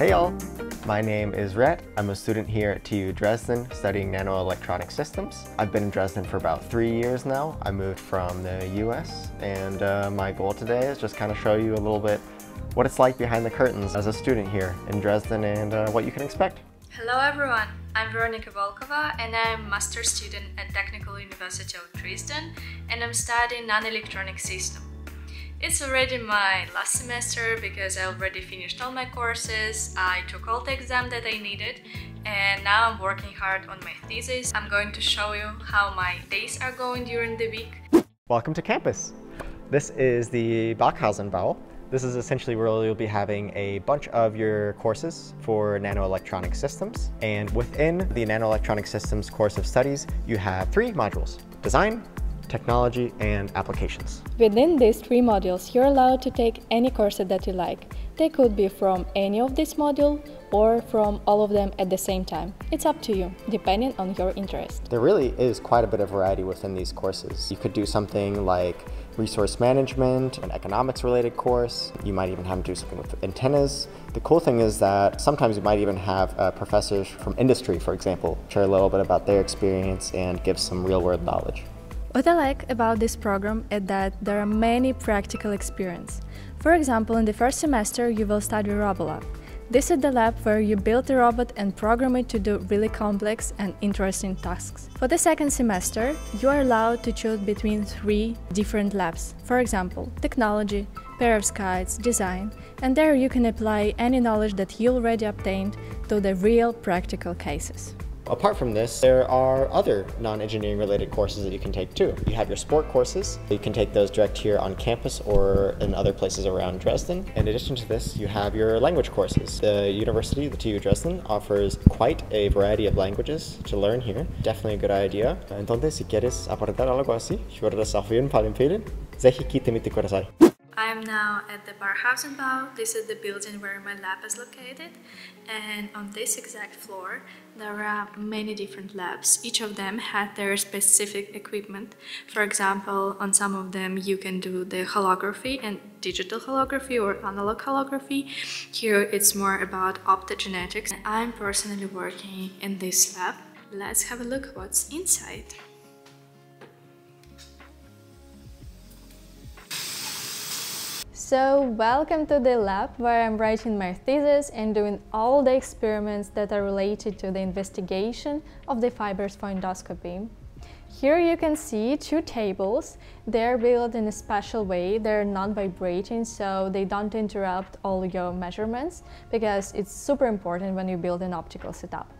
Hey y'all, my name is Rett. I'm a student here at TU Dresden studying nanoelectronic systems. I've been in Dresden for about three years now. I moved from the US and uh, my goal today is just kind of show you a little bit what it's like behind the curtains as a student here in Dresden and uh, what you can expect. Hello everyone, I'm Veronika Volkova and I'm a master student at Technical University of Dresden and I'm studying nanoelectronic system. It's already my last semester because I already finished all my courses, I took all the exam that I needed and now I'm working hard on my thesis. I'm going to show you how my days are going during the week. Welcome to campus. This is the Barkhausenbau. This is essentially where you'll be having a bunch of your courses for nanoelectronic systems. And within the nanoelectronic systems course of studies, you have three modules, design, technology, and applications. Within these three modules, you're allowed to take any courses that you like. They could be from any of these modules or from all of them at the same time. It's up to you, depending on your interest. There really is quite a bit of variety within these courses. You could do something like resource management, an economics related course. You might even have to do something with antennas. The cool thing is that sometimes you might even have uh, professors from industry, for example, share a little bit about their experience and give some real world knowledge. What I like about this program is that there are many practical experience. For example, in the first semester you will study RoboLab. This is the lab where you build the robot and program it to do really complex and interesting tasks. For the second semester, you are allowed to choose between three different labs. For example, technology, perovskites, design, and there you can apply any knowledge that you already obtained to the real practical cases. Apart from this, there are other non-engineering related courses that you can take too. You have your sport courses. You can take those direct here on campus or in other places around Dresden. In addition to this, you have your language courses. The university, the TU Dresden, offers quite a variety of languages to learn here. Definitely a good idea. Entonces, si quieres aprender algo así, yo les kite mit kudasai. I'm now at the Barkhausenbau. This is the building where my lab is located. And on this exact floor, there are many different labs. Each of them had their specific equipment. For example, on some of them you can do the holography and digital holography or analog holography. Here it's more about optogenetics. I'm personally working in this lab. Let's have a look what's inside. So, welcome to the lab where I'm writing my thesis and doing all the experiments that are related to the investigation of the fibers for endoscopy. Here you can see two tables. They're built in a special way. They're non-vibrating, so they don't interrupt all your measurements because it's super important when you build an optical setup.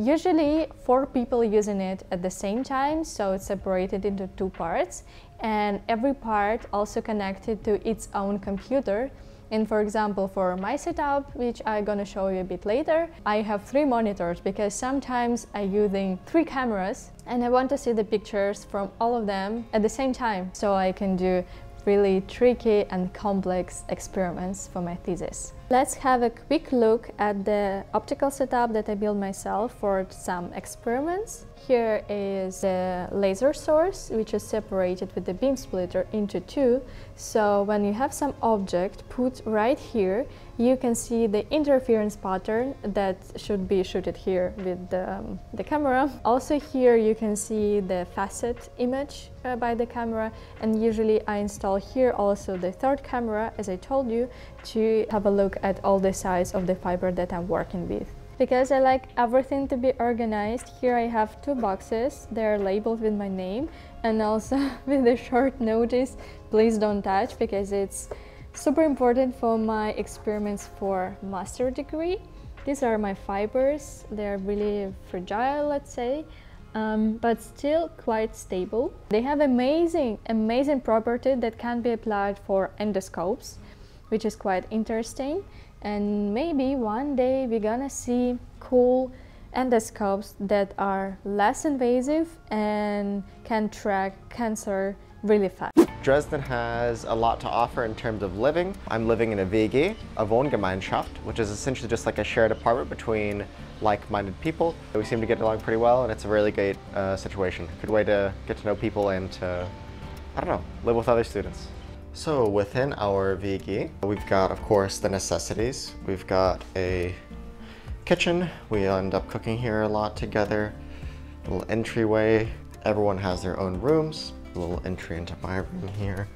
Usually four people using it at the same time, so it's separated into two parts and every part also connected to its own computer. And for example, for my setup, which I'm gonna show you a bit later, I have three monitors because sometimes I'm using three cameras and I want to see the pictures from all of them at the same time so I can do really tricky and complex experiments for my thesis. Let's have a quick look at the optical setup that I built myself for some experiments. Here is the laser source, which is separated with the beam splitter into two. So when you have some object put right here, you can see the interference pattern that should be shooted here with the, um, the camera. Also here you can see the facet image uh, by the camera and usually I install here also the third camera, as I told you, to have a look at all the size of the fiber that I'm working with. Because I like everything to be organized, here I have two boxes. They're labeled with my name and also with a short notice, please don't touch because it's super important for my experiments for master degree. These are my fibers. They're really fragile, let's say, um, but still quite stable. They have amazing, amazing property that can be applied for endoscopes, which is quite interesting and maybe one day we're gonna see cool endoscopes that are less invasive and can track cancer really fast. Dresden has a lot to offer in terms of living. I'm living in a WG, a Wohngemeinschaft, which is essentially just like a shared apartment between like-minded people. We seem to get along pretty well and it's a really great uh, situation. Good way to get to know people and to, I don't know, live with other students. So within our WG, we've got, of course, the necessities. We've got a kitchen. We end up cooking here a lot together. A little entryway. Everyone has their own rooms. Little entry into my room here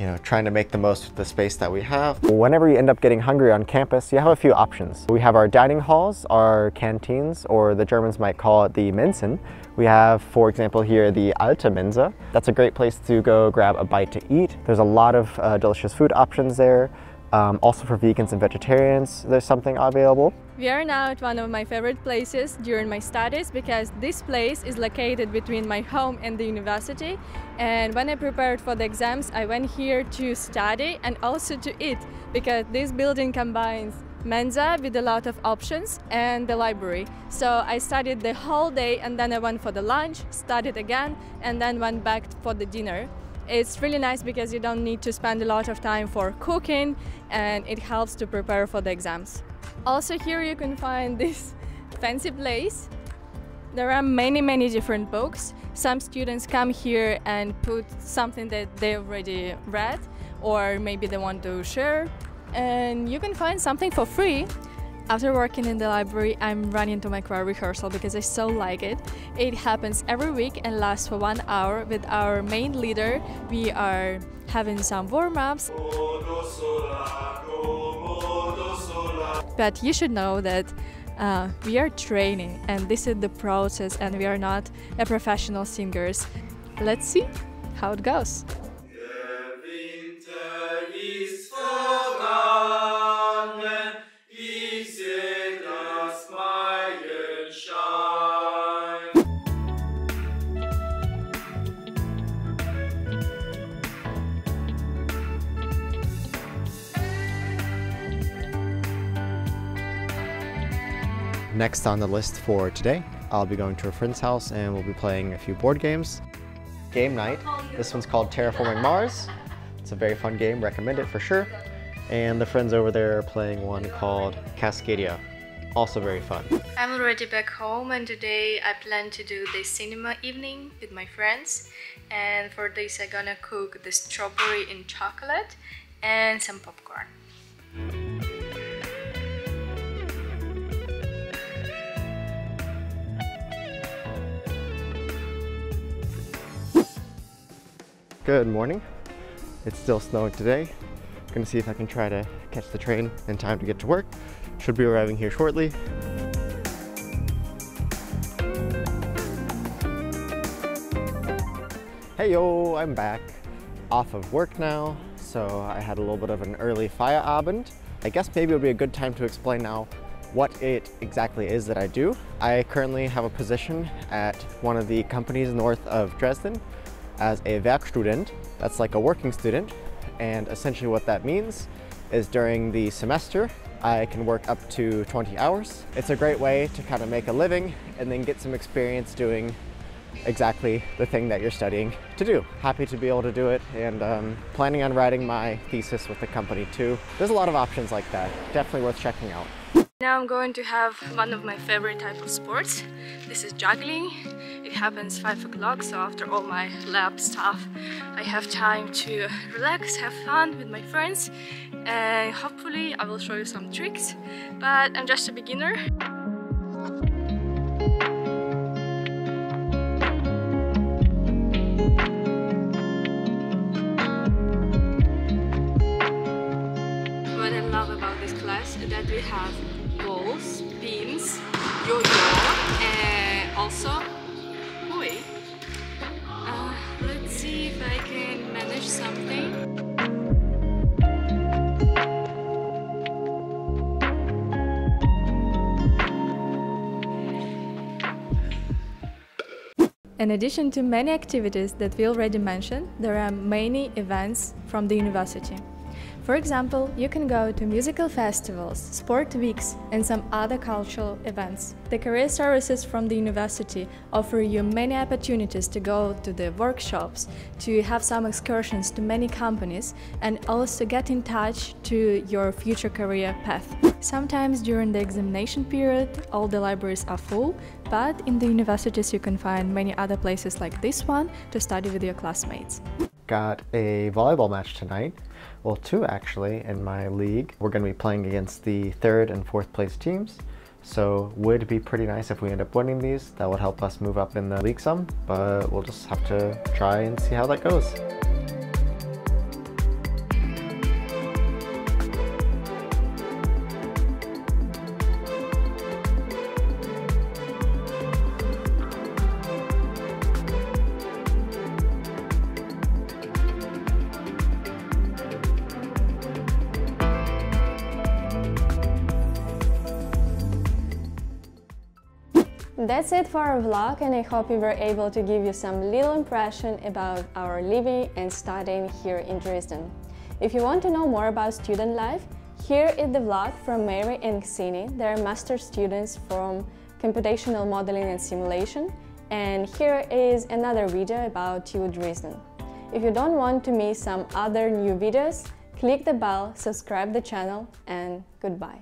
you know, trying to make the most of the space that we have. Whenever you end up getting hungry on campus, you have a few options. We have our dining halls, our canteens, or the Germans might call it the Mensen. We have, for example, here the Alte Mensa. That's a great place to go grab a bite to eat. There's a lot of uh, delicious food options there. Um, also for vegans and vegetarians, there's something available. We are now at one of my favorite places during my studies because this place is located between my home and the university. And when I prepared for the exams, I went here to study and also to eat because this building combines Mensa with a lot of options and the library. So I studied the whole day and then I went for the lunch, studied again, and then went back for the dinner. It's really nice because you don't need to spend a lot of time for cooking and it helps to prepare for the exams. Also here you can find this fancy place. There are many, many different books. Some students come here and put something that they already read or maybe they want to share and you can find something for free after working in the library, I'm running to my choir rehearsal because I so like it. It happens every week and lasts for one hour with our main leader. We are having some warm-ups. But you should know that uh, we are training and this is the process and we are not a professional singers. Let's see how it goes. Next on the list for today, I'll be going to a friend's house and we'll be playing a few board games. Game night. This one's called Terraforming Mars. It's a very fun game, recommend it for sure. And the friends over there are playing one called Cascadia. Also very fun. I'm already back home and today I plan to do the cinema evening with my friends. And for this I'm gonna cook the strawberry in chocolate and some popcorn. Good morning. It's still snowing today. Gonna see if I can try to catch the train in time to get to work. Should be arriving here shortly. Hey yo, I'm back. Off of work now, so I had a little bit of an early Feierabend. I guess maybe it would be a good time to explain now what it exactly is that I do. I currently have a position at one of the companies north of Dresden as a Werkstudent. That's like a working student. And essentially what that means is during the semester, I can work up to 20 hours. It's a great way to kind of make a living and then get some experience doing exactly the thing that you're studying to do. Happy to be able to do it and um, planning on writing my thesis with the company too. There's a lot of options like that. Definitely worth checking out. Now I'm going to have one of my favorite type of sports. This is juggling. It happens 5 o'clock, so after all my lab stuff, I have time to relax, have fun with my friends, and hopefully I will show you some tricks. But I'm just a beginner. What I love about this class is that we have balls, pins, yo-yo, and also Hui. Uh, let's see if I can manage something. In addition to many activities that we already mentioned, there are many events from the university. For example, you can go to musical festivals, sport weeks, and some other cultural events. The career services from the university offer you many opportunities to go to the workshops, to have some excursions to many companies, and also get in touch to your future career path. Sometimes during the examination period, all the libraries are full, but in the universities you can find many other places like this one to study with your classmates. Got a volleyball match tonight. Well, two actually in my league. We're going to be playing against the third and fourth place teams. So would be pretty nice if we end up winning these. That would help us move up in the league some, but we'll just have to try and see how that goes. That's it for our vlog and I hope we were able to give you some little impression about our living and studying here in Dresden. If you want to know more about student life, here is the vlog from Mary and Ksini. They are master students from computational modeling and simulation. And here is another video about TU Dresden. If you don't want to miss some other new videos, click the bell, subscribe the channel and goodbye.